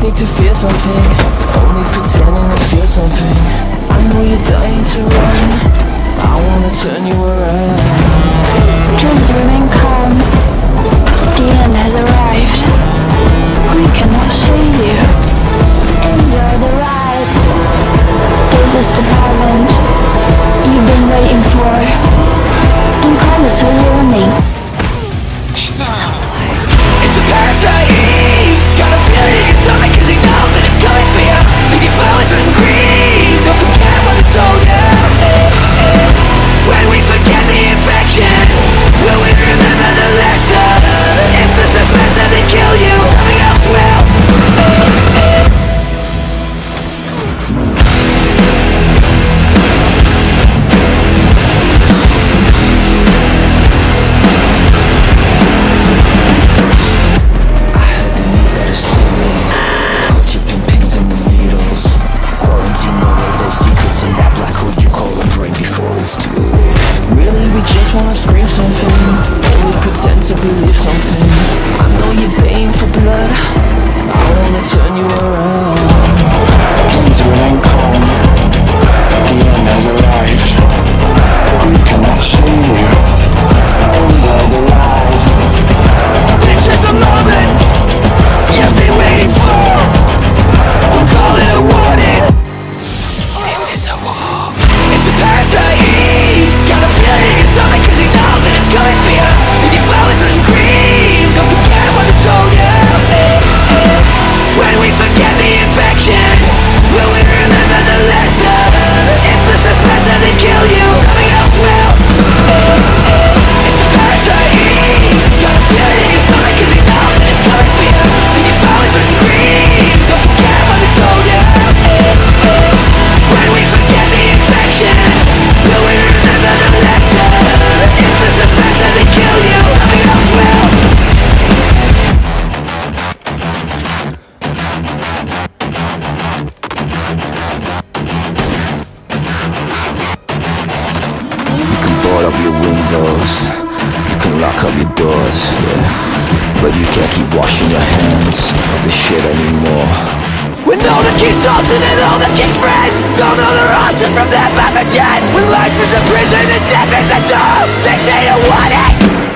just need to feel something. Only pretending to feel something. I know you're dying to run. I wanna turn you around. scream something. And we pretend to believe something. I know you're baying for blood. I wanna turn you around. Please remain calm. your windows. You can lock up your doors, yeah. But you can't keep washing your hands of this shit anymore. With all the key sources and all the key friends Don't know the options from their pathogens When life is a prison and death is a door They say you want it.